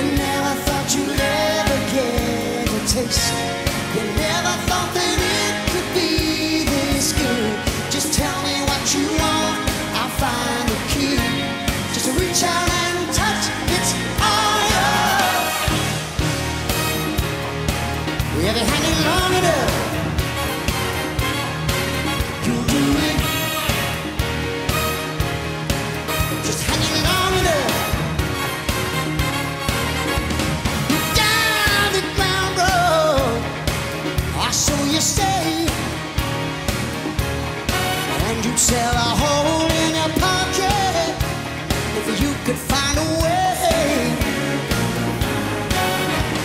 You never thought you'd ever get a taste. You never sell a hole in your pocket if you could find a way.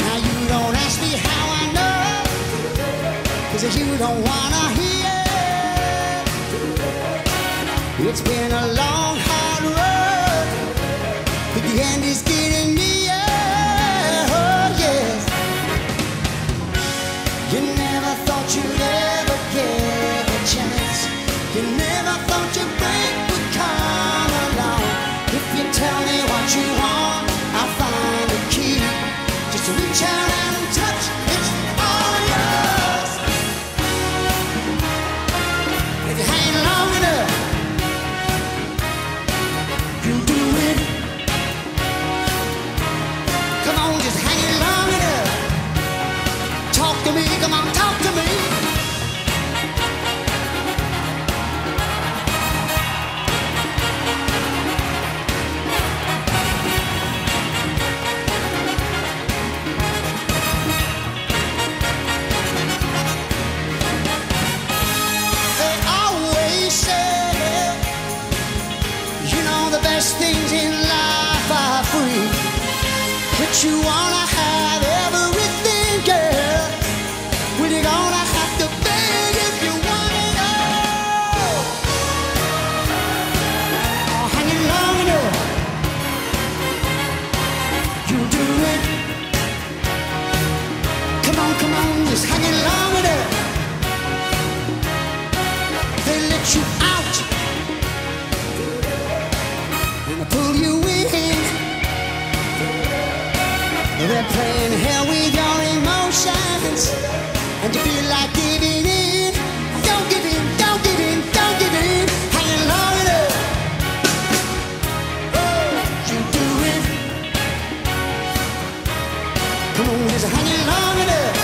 Now you don't ask me how I know, cause you don't wanna hear. It's been a long, hard road, but the end is getting near. Oh, yes. You never thought you'd ever get a chance. You reach you wanna They're playing hell with your emotions, and you feel like giving in. Don't give in, don't give in, don't give in. Hanging long enough, oh, you do it. Come on, just hanging long enough.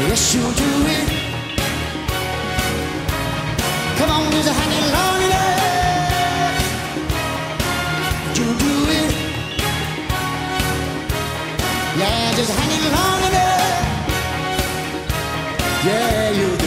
Yes, you do it. Just hanging long enough. Yeah, you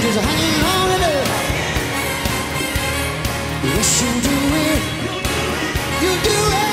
I'm hanging on Yes, you do it. You do it.